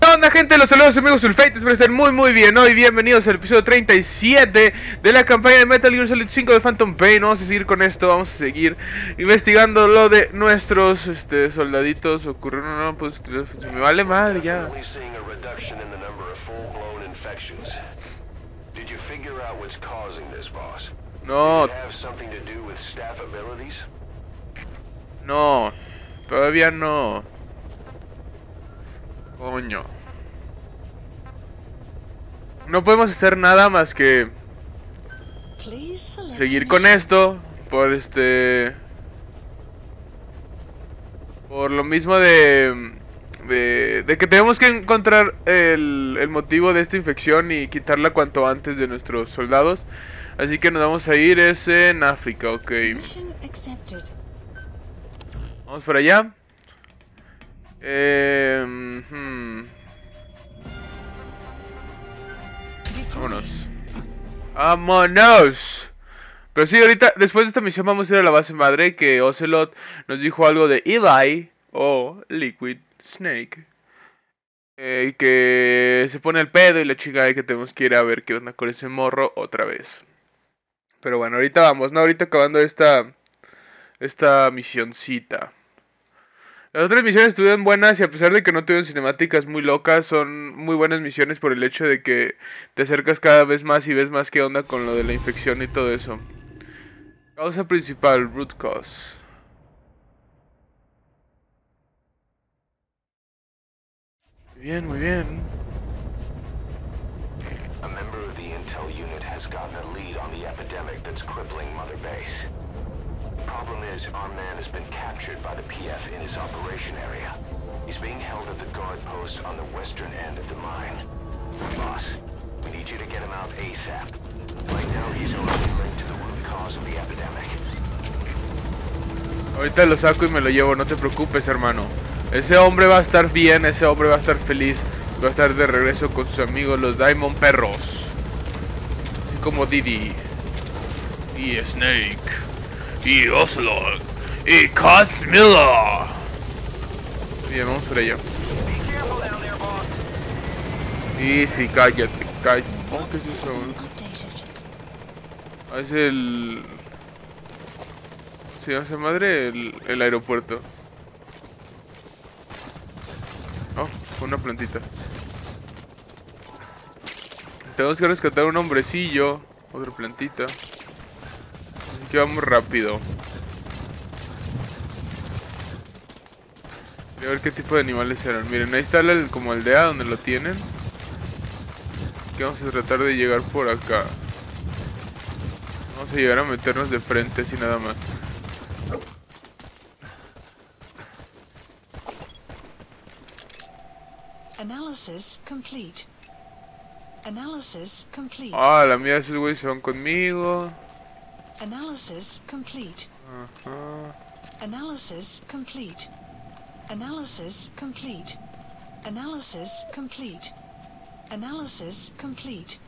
¿Qué onda gente? Los saludos amigos Sulfate, espero estén muy muy bien hoy. Bienvenidos al episodio 37 de la campaña de Metal Gear Solid 5 de Phantom Pain. Vamos a seguir con esto, vamos a seguir investigando lo de nuestros este, soldaditos. Ocurrió, no, no, pues me vale madre ya. Definitely seeing a reduction in the number of full-blown infections. Did you figure out what's causing this, boss? No, no, todavía no. Coño. No podemos hacer nada más que seguir con esto por este por lo mismo de de, de que tenemos que encontrar el, el motivo de esta infección y quitarla cuanto antes de nuestros soldados. Así que nos vamos a ir es en África ok. Vamos para allá eh, hmm, vámonos vámonos pero sí, ahorita, después de esta misión vamos a ir a la base madre que Ocelot nos dijo algo de Eli o Liquid Snake. Eh, que se pone el pedo y la chica que tenemos que ir a ver qué onda con ese morro otra vez. Pero bueno, ahorita vamos, ¿no? Ahorita acabando esta, esta misioncita. Las otras misiones estuvieron buenas y a pesar de que no tuvieron cinemáticas muy locas, son muy buenas misiones por el hecho de que te acercas cada vez más y ves más qué onda con lo de la infección y todo eso. Causa principal, root cause. Muy bien, muy bien. A member of the intel unit has gotten a lead on the epidemic that's crippling Mother Base. Problem is, our man has been captured by the PF in his operation area. He's being held at the guard post on the western end of the mine. Boss, we need you to get him out ASAP. Right now, he's linked to the cause of the epidemic. Ahorita lo saco y me lo llevo, no te preocupes, hermano. Ese hombre va a estar bien, ese hombre va a estar feliz. Va a estar de regreso con sus amigos, los Diamond Perros. Como Didi. Y Snake. Y Ocelot. Y Cosmilla. Bien, vamos por allá. Y sí, cállate, cállate. Oh, ¿Qué es eso? Es el... Se hace madre el, el aeropuerto. Oh, una plantita. Tenemos que rescatar un hombrecillo. Otra plantita. Que vamos rápido. Voy a ver qué tipo de animales eran. Miren, ahí está el, como aldea donde lo tienen. Que vamos a tratar de llegar por acá. Vamos a llegar a meternos de frente así nada más. Analysis complete. Analysis complete. Ah, la mía esos güeyes se van conmigo. Analysis complete. Ajá. Analysis complete. Analysis complete. Analysis complete. Analysis complete.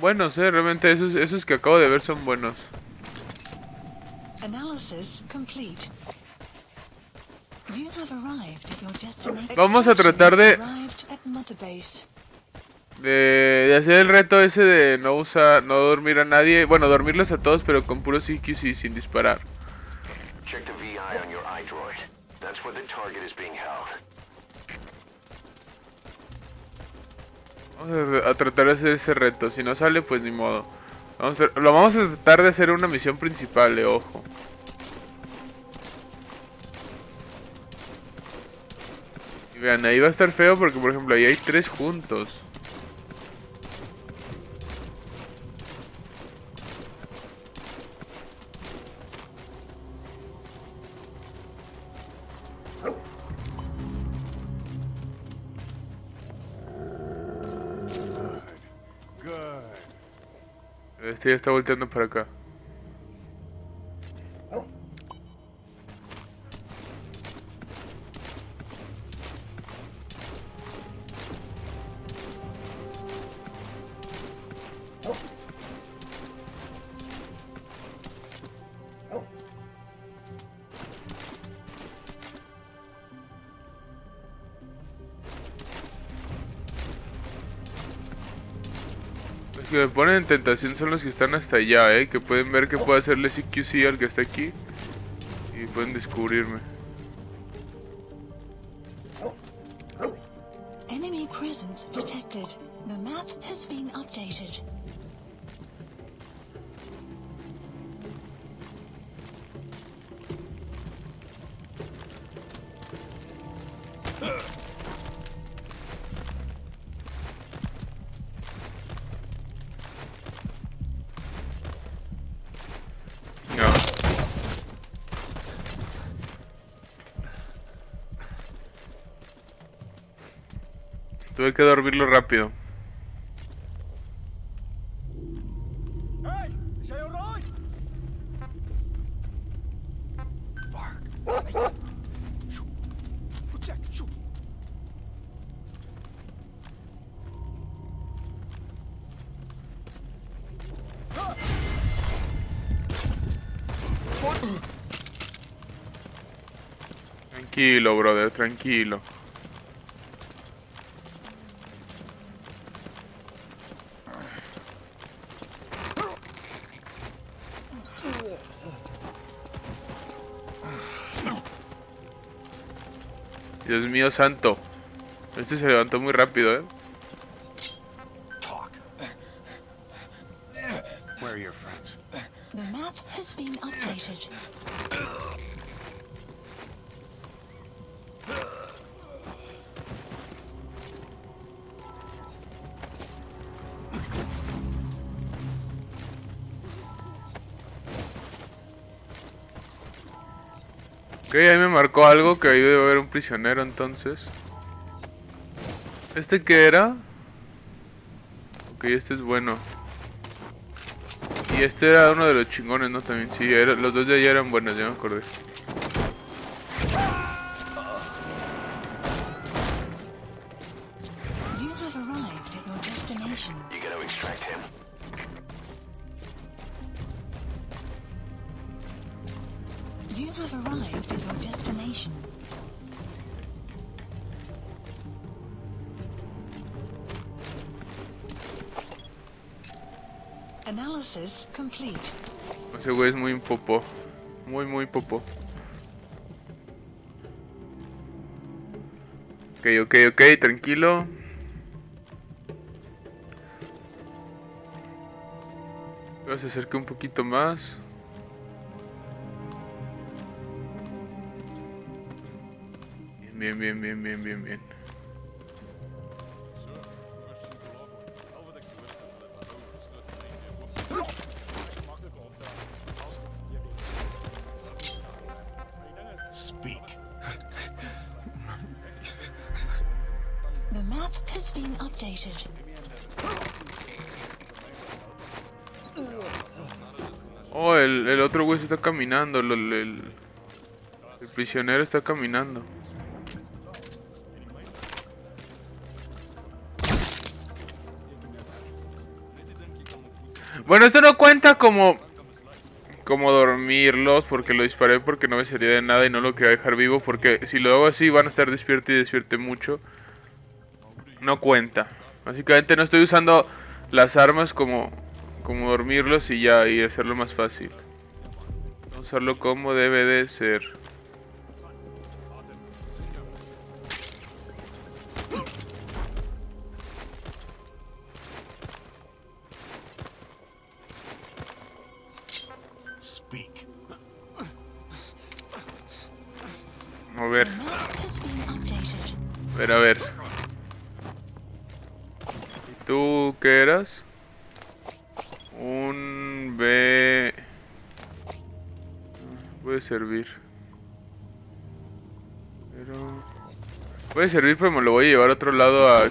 Buenos, eh, realmente esos, esos que acabo de ver son buenos. Analysis complete. You have arrived at your destination. Vamos a tratar de- De, de hacer el reto ese de no usar, no dormir a nadie. Bueno, dormirlos a todos, pero con puro CQC y sin disparar. Check the VI on your iDroid. That's where the target is being held. Vamos a, a tratar de hacer ese reto. Si no sale, pues ni modo. Vamos a- lo vamos a tratar de hacer una misión principal, eh, ojo. Y vean, ahí va a estar feo porque, por ejemplo, ahí hay tres juntos. Ya está volteando para acá. Que me ponen en tentación son los que están hasta allá, eh. Que pueden ver que puedo hacerle CQC al que está aquí. Y pueden descubrirme. Enemy presence detected. The map has been updated. Tuve que dormirlo rápido. Tranquilo, brother, tranquilo. Dios mío santo. Este se levantó muy rápido, eh. Algo que ahí debe haber un prisionero entonces. ¿Este qué era? Ok, este es bueno. Y este era uno de los chingones, ¿no? También, sí, era- los dos de allá eran buenos, ya me acordé. Popó. Muy, muy popó. Ok, ok, ok, tranquilo. Voy a acerque un poquito más. Bien, bien, bien, bien, bien, bien. Oh, el, el otro güey está caminando. El, el- prisionero está caminando. Bueno, esto no cuenta como como dormirlos porque lo disparé porque no me sería de nada y no lo quería dejar vivo porque si lo hago así van a estar despierto y despierte mucho. No cuenta. Básicamente no estoy usando las armas como como dormirlos y ya y hacerlo más fácil. Usarlo como debe de ser. Speak. A ver, a ver, a ver. ¿Y tú qué eras? Un B. Puede servir. Pero. Puede servir, pero me lo voy a llevar a otro lado a. a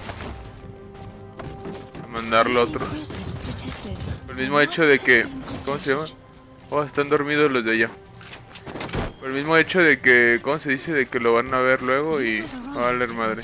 mandarlo a otro. Por el mismo hecho de que. ¿Cómo se llama? Oh, están dormidos los de allá. Por el mismo hecho de que. ¿Cómo se dice? De que lo van a ver luego y. Va a valer madre.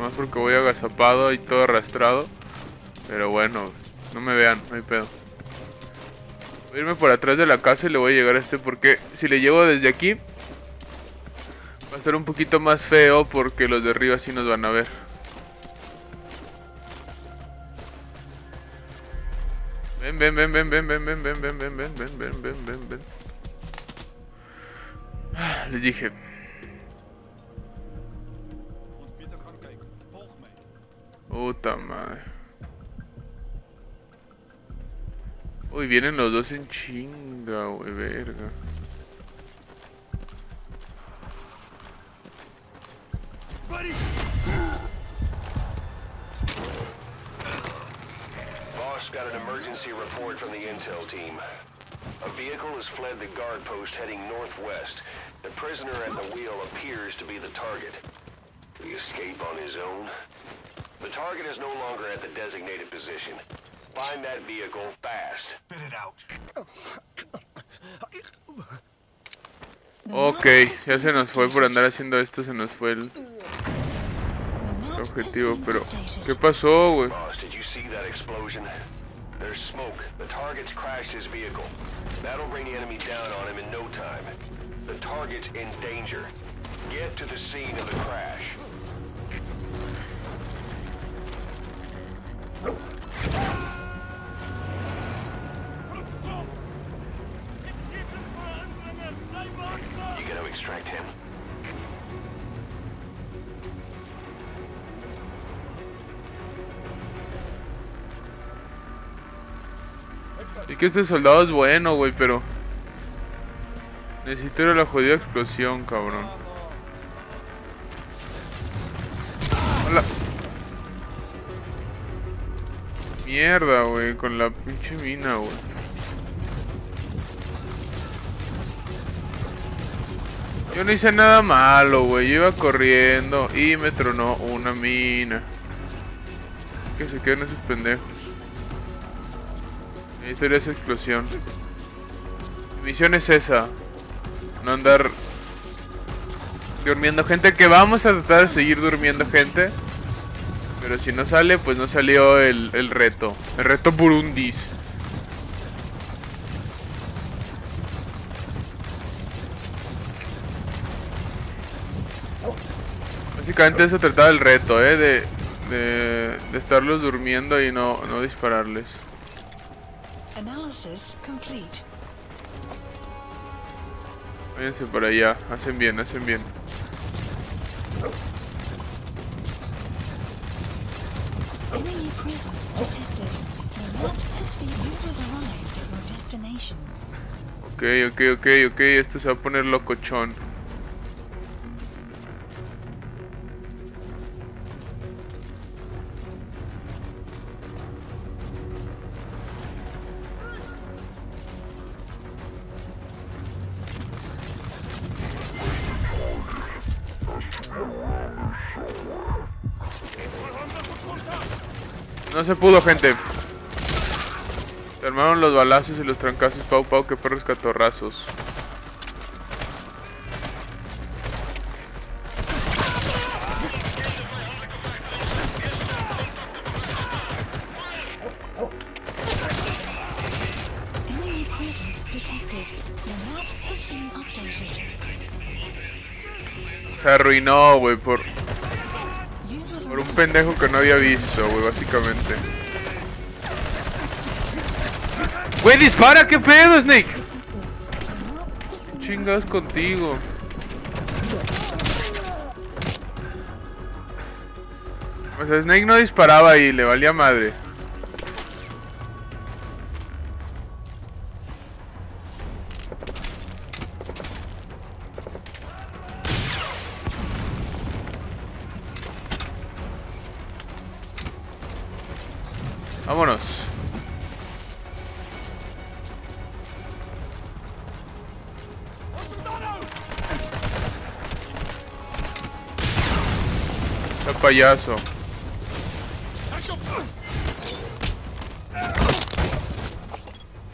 Nomás porque voy agazapado y todo arrastrado. Pero bueno, no me vean, no hay pedo. Voy a irme por atrás de la casa y le voy a llegar a este porque si le llego desde aquí va a estar un poquito más feo porque los de arriba sí nos van a ver. Ven, ven, ven, ven, ven, ven, ven, ven, ven, ven, ven, ven, ven, ven, ven. Ah, Les dije. Puta madre. Uy, vienen los dos en chinga, verga. Boss got an emergency report from the intel team. A vehicle has fled the guard post heading northwest. The prisoner at the wheel appears to be the target. Did he escape on his own? The target is no longer at the designated position. Find that vehicle fast. Spit it out. Ok, ya se nos fue por andar haciendo esto, se nos fue el The objetivo, pero... ¿Qué pasó, güey? Boss, did you see that explosion? There's smoke. The target's crashed his vehicle. That'll bring the enemy down on him in no time. The target's in danger. Get to the scene of the crash. Y que este soldado es bueno, güey, pero... Necesito ir a la jodida explosión, cabrón. Mierda, güey, con la pinche mina, güey. Yo no hice nada malo, güey. Yo iba corriendo y me tronó una mina. Que se queden esos pendejos. Necesito esa explosión. Mi misión es esa. No andar durmiendo gente. Que vamos a tratar de seguir durmiendo gente. Pero si no sale, pues no salió el, el reto. El reto Burundis. Básicamente eso trataba el reto, ¿eh? De, de, de estarlos durmiendo y no, no dispararles. Váyanse para allá, hacen bien, hacen bien. Enemy presence detected. The map has been you have arrived at your destination. Ok, ok, ok, ok, esto se va a poner locochón. No se pudo, gente. Armaron los balazos y los trancazos, Pau Pau, que perros catorrazos. Se arruinó, güey, por, You have por un arrived pendejo que no había visto, güey, básicamente. Güey, dispara, ¿qué pedo, Snake? Chingas contigo. O sea, Snake no disparaba y le valía madre. payaso.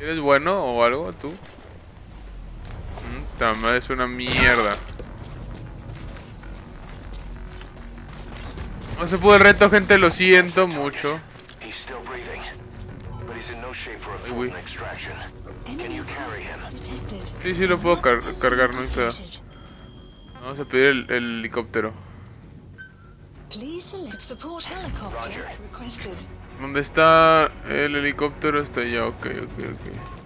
¿Eres bueno o algo tú? Mm, También es una mierda. No se pudo el reto, gente, lo siento mucho. Uy. Sí, sí lo puedo car cargar, no hay Vamos a pedir el, el helicóptero. ¿Dónde está el helicóptero? Está allá, ok, ok, ok.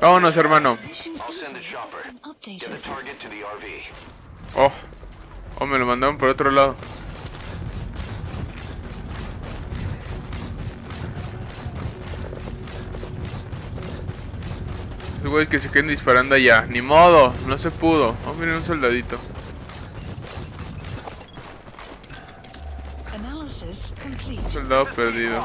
Vámonos, hermano. Oh, oh, me lo mandaron por otro lado. Esos güeyes que se queden disparando allá. Ni modo, no se pudo. Oh, miren un soldadito. Analysis complete. Un soldado perdido.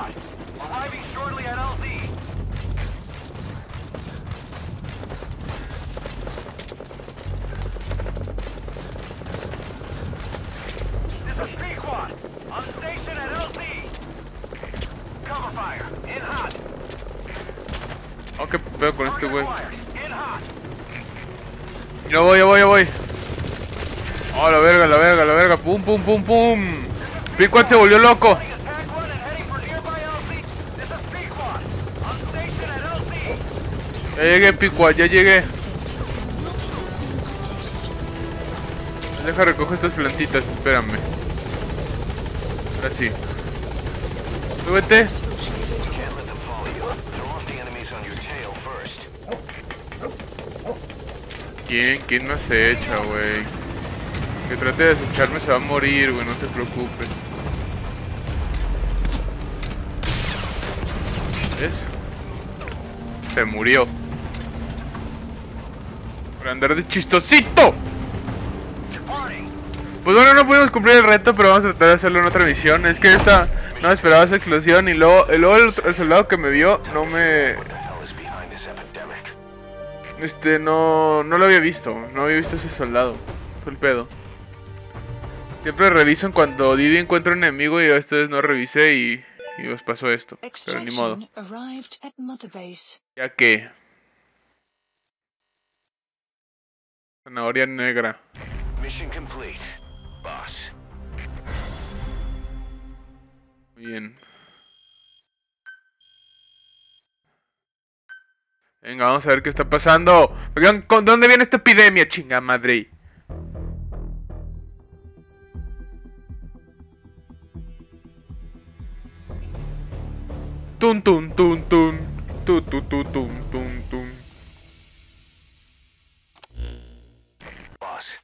Este güey. Ya voy, ya voy, ya voy. Oh, la verga, la verga, la verga. Pum, pum, pum, pum. Picuat se volvió loco. Ya llegué, Picuat, ya llegué. Deja recoger estas plantitas, espérame. Ahora sí. Súbete. ¿Quién? ¿Quién me acecha, güey? Que trate de acecharme se va a morir, güey, no te preocupes. ¿Ves? Se murió. Por andar de chistosito. Pues bueno, no pudimos cumplir el reto, pero vamos a tratar de hacerlo en otra misión. Es que esta no esperaba esa explosión y luego, y luego el, el soldado que me vio no me... Este, no, no lo había visto. No había visto ese soldado. Fue el pedo. Siempre reviso en cuando Didi encuentra un enemigo y esta vez no revisé y, y os pasó esto. Pero ni modo. Ya que... Zanahoria negra. Mission complete. Boss. Muy bien. Venga, vamos a ver qué está pasando. Oigan, ¿con dónde viene esta epidemia, chinga madre? Tun tun tun tun. Tu tu tu tun tun. Boss,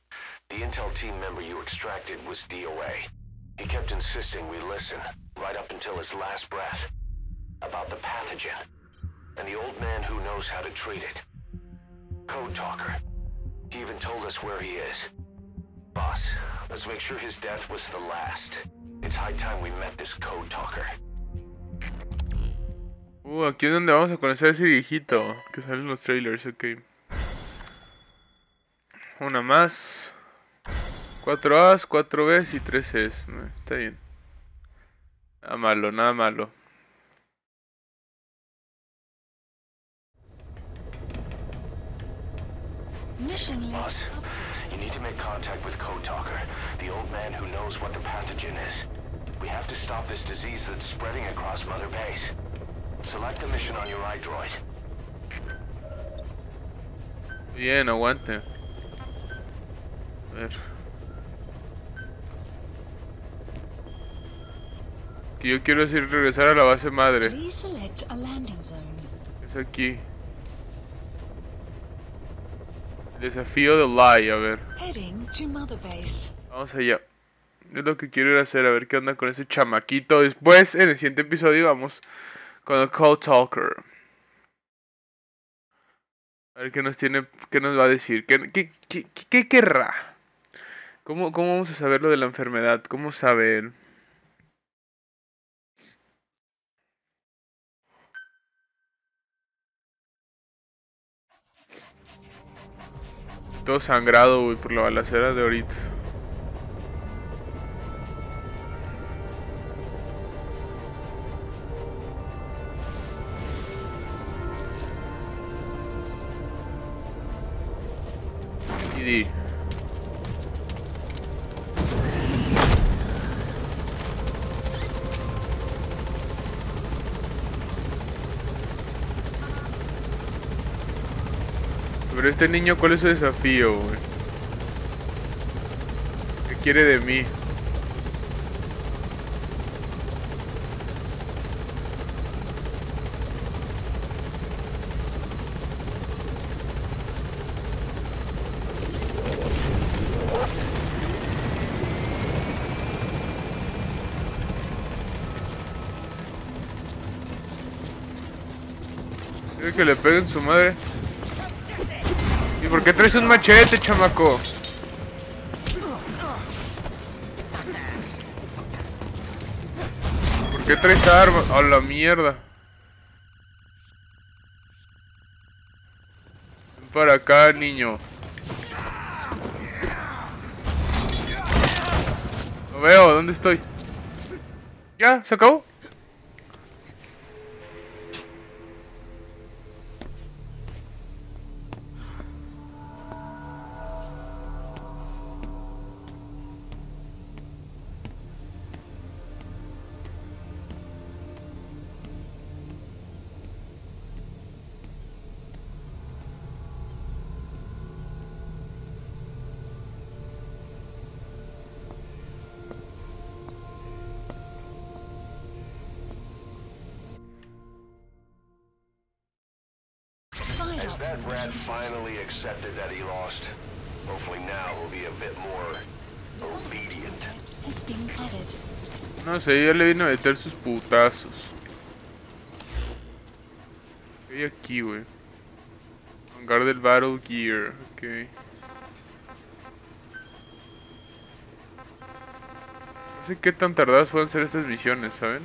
the intel team member you extracted was DOA. He kept insisting we listen, right up until his last breath, about the pathogen, and the old man who knows how to treat it. Code Talker. He even told us where he is. Boss, let's make sure his death was the last. It's high time we met this Code Talker. Uh, aquí es donde vamos a conocer a ese viejito que sale en los trailers, ok. Una más. Cuatro A's, cuatro B's y tres E's. Eh, Está bien. Nada malo, nada malo. Mission Boss, list you need to make contact with Code Talker, the old man who knows what the pathogen is. We have to stop this disease that's spreading across Mother Base. Select the mission on your iDroid. Bien, aguante. A ver. Que yo quiero decir regresar a la base madre. Please select a landing zone. Es aquí. Desafío de Lie, a ver. Vamos allá. Es lo que quiero ir a hacer, a ver qué onda con ese chamaquito. Después, en el siguiente episodio, vamos con el Code Talker. A ver qué nos tiene, qué nos va a decir. ¿Qué, qué, qué, qué- qué querrá? ¿Cómo, ¿Cómo vamos a saber lo de la enfermedad? ¿Cómo saber? Sangrado, güey, por la balacera de ahorita. Pero este niño, ¿cuál es su desafío? ¿Qué quiere de mí? Que le peguen su madre. ¿Y por qué traes un machete, chamaco? ¿Por qué traes arma? A la mierda. Ven para acá, niño. Lo veo, ¿dónde estoy? ¿Ya? ¿Se acabó? Finally accepted that he lost? Hopefully now he'll be a bit more obedient. No sé, ya le vino a meter sus putazos. ¿Qué hay aquí, güey? Hangar del Battle Gear, ok. No sé qué tan tardadas pueden ser estas misiones, ¿saben?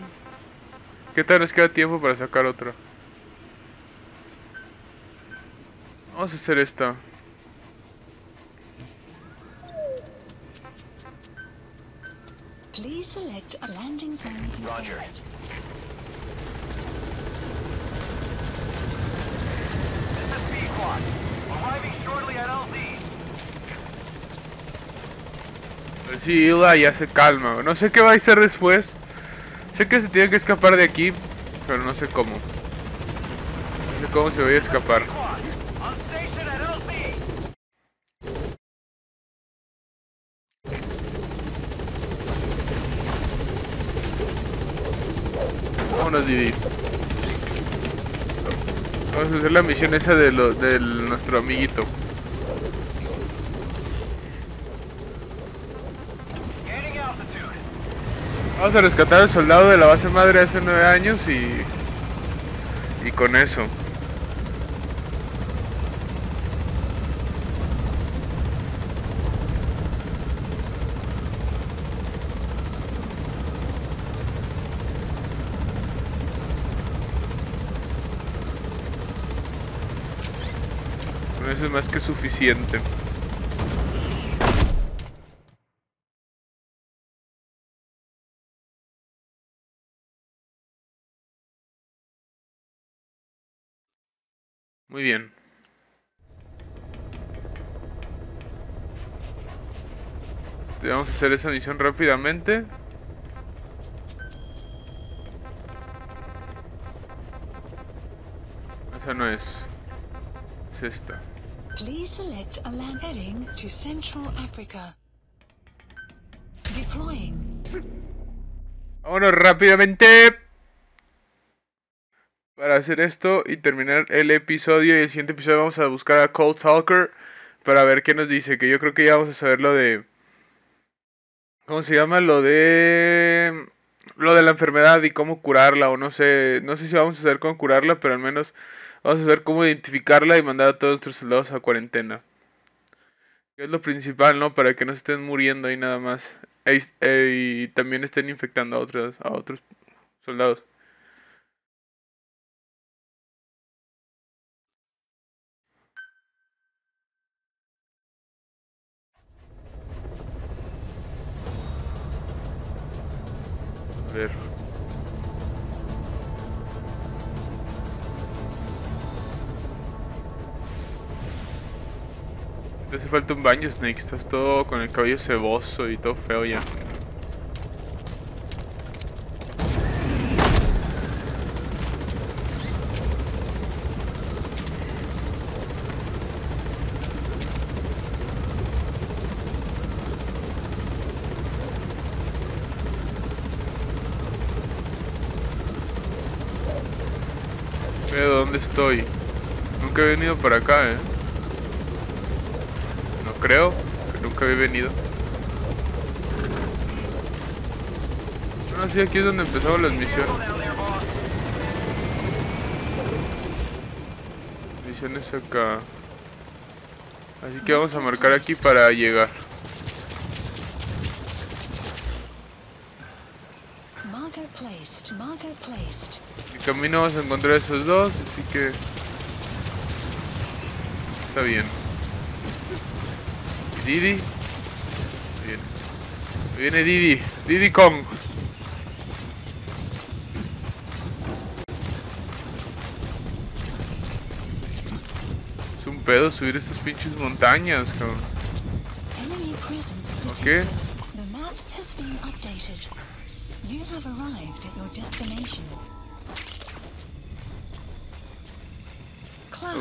¿Qué tal nos queda tiempo para sacar otra? Vamos a hacer esta. Please select a landing zone Roger. This is B-Quad. Arriving shortly at LZ. Ver si Hilda ya se calma. No sé qué va a hacer después. Sé que se tiene que escapar de aquí, pero no sé cómo. No sé cómo se va a escapar. Quad. On station at LZ. Vámonos, Didi. Vamos a hacer la misión esa de lo, del nuestro amiguito. Vamos a rescatar al soldado de la base madre hace nueve años y. Y con eso. Eso es más que suficiente. Muy bien. Este, Vamos a hacer esa misión rápidamente. Esa no es. Es esta. Please select a land heading to Central Africa. Deploying. Vámonos rápidamente. Para hacer esto y terminar el episodio. Y el siguiente episodio vamos a buscar a Cold Talker. Para ver qué nos dice. Que yo creo que ya vamos a saber lo de. ¿Cómo se llama? Lo de. Lo de la enfermedad y cómo curarla. O no sé. No sé si vamos a saber cómo curarla. Pero al menos vamos a saber cómo identificarla y mandar a todos nuestros soldados a cuarentena. Es lo principal, ¿no? Para que no se estén muriendo ahí nada más. E- e- y también estén infectando a otros, a otros soldados. A ver. Te hace falta un baño, Snake. Estás todo con el cabello ceboso y todo feo ya. Pero ¿dónde estoy? Nunca he venido para acá, eh. Creo, que nunca había venido. Bueno, sí, aquí es donde empezamos las misiones. Misiones acá. Así que vamos a marcar aquí para llegar. En el camino vamos a encontrar esos dos, así que... Está bien. ¿Y Didi? Bien. Viene Didi. Didi Kong. Es un pedo subir estas pinches montañas, cabrón. Updated. You have arrived at your destination.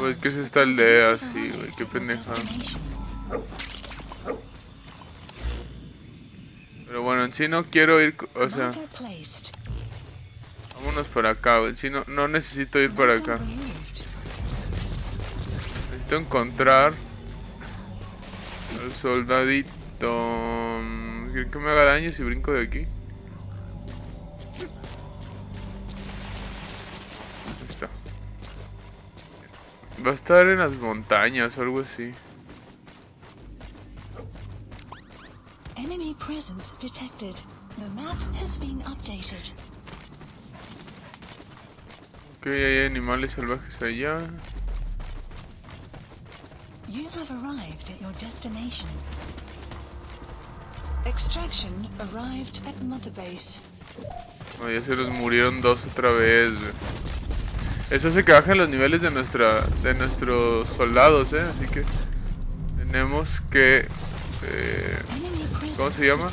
Es que es esta aldea, you have sí, güey, qué pendeja. Bueno, en sí no quiero ir, o sea, vámonos para acá. En sí no, no necesito ir para acá. Necesito encontrar al soldadito. ¿Quieren que me haga daño si brinco de aquí? Ahí está. Va a estar en las montañas o algo así. Enemy presence detected. The map has been updated. Ok, hay animales salvajes allá. You have arrived at your destination. Extraction arrived at Mother Base. Oh, ya se los murieron dos otra vez. Eso hace que bajen los niveles de nuestra de nuestros soldados, eh. Así que tenemos que eh, ¿Cómo se llama?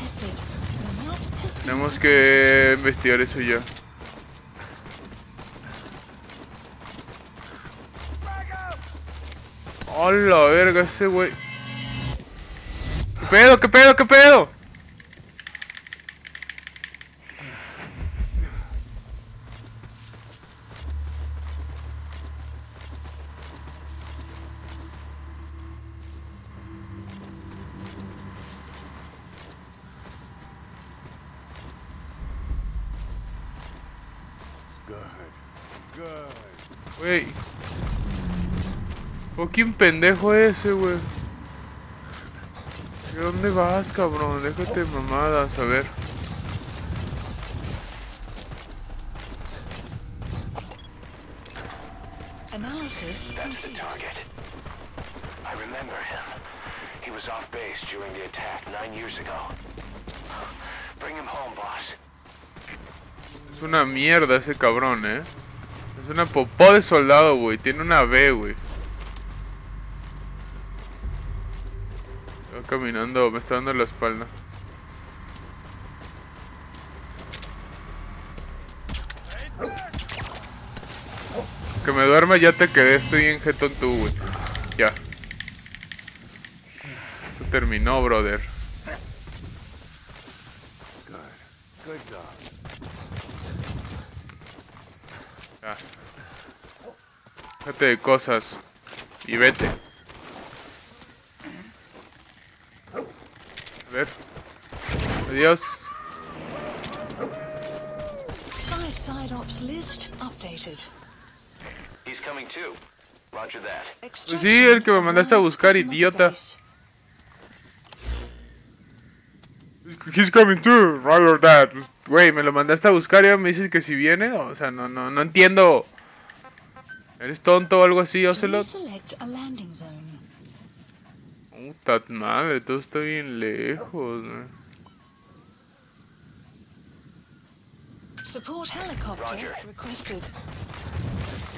tenemos que investigar eso ya. ¡Hola, verga, ese güey! ¿Qué pedo, qué pedo, qué pedo? Fucking pendejo ese, güey. ¿De dónde vas, cabrón? Déjate mamadas, a ver. Analysis That's the complete. target. I remember him. He was off base during the attack nine years ago. Bring him home, boss. Es una mierda ese cabrón, eh. Es una popó de soldado, güey. Tiene una B, güey. Caminando, me está dando la espalda. Que me duerma, ya te quedé. Estoy en jetón tú, güey. Ya. Esto terminó, brother. Ya. Déjate de cosas. Y vete. A ver. Adiós. Side side ops list updated. He's coming too. Roger that. Pues sí, el que me mandaste a buscar, idiota. He's coming too, roger that. Pues, Güey, me lo mandaste a buscar y ahora me dices que si viene. O sea, no, no, no entiendo. ¿Eres tonto o algo así, Ocelot? Puta madre, todo está bien lejos. güey.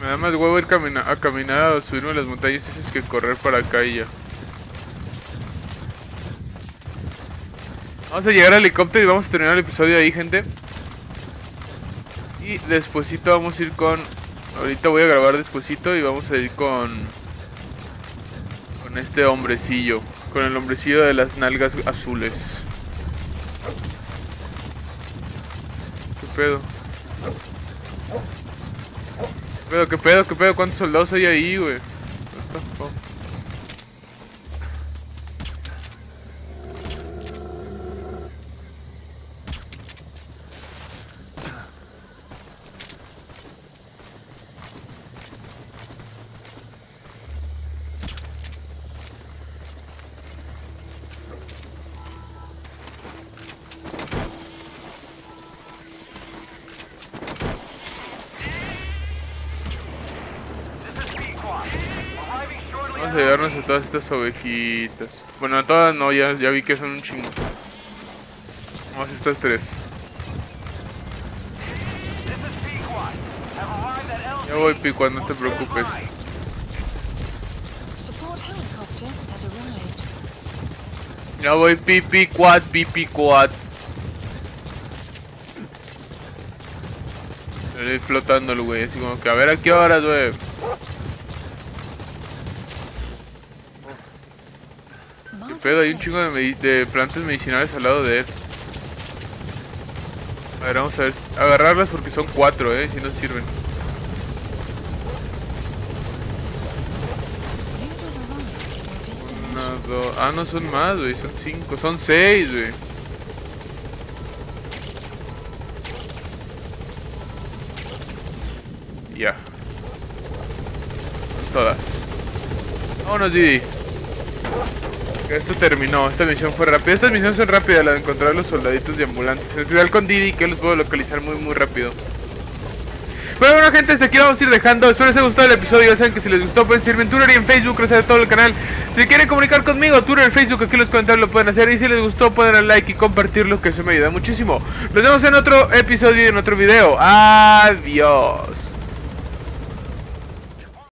Me da más huevo ir camina a caminar o subirme a las montañas esas que correr para acá y ya. Vamos a llegar al helicóptero y vamos a terminar el episodio ahí, gente. Y despuesito vamos a ir con... Ahorita voy a grabar despuesito y vamos a ir con... Con este hombrecillo. Con el hombrecillo de las nalgas azules. Pedo? ¿Qué pedo? ¿Qué pedo? ¿Qué pedo? ¿Cuántos soldados hay ahí, güey? Todas estas ovejitas. Bueno, todas no, ya, ya vi que son un chingo. A estas tres. Ya voy, Picuan, no te preocupes. Ya voy, pipi quad, pipi quad. Estoy flotando el güey, así como que a ver a qué horas, güey. Pedo? Hay un chingo de, plantas medicinales al lado de él. A ver, vamos a ver. Agarrarlas porque son cuatro, eh, si no sirven. Una, dos. Ah, no son más, güey. Son cinco. Son seis, güey. Ya. Son todas. Vámonos, Didi. Esto terminó. Esta misión fue rápida. Estas misiones son rápidas, la de encontrar los soldaditos de ambulantes. En especial con Didi, que los puedo localizar muy, muy rápido. Bueno gente, hasta aquí vamos a ir dejando Espero les haya gustado el episodio, ya saben que si les gustó pueden seguirme en Twitter y en Facebook, gracias a todo el canal Si quieren comunicar conmigo, Twitter, Facebook, aquí en los comentarios lo pueden hacer Y si les gustó pueden darle like y compartirlo que eso me ayuda muchísimo Nos vemos en otro episodio y en otro video Adiós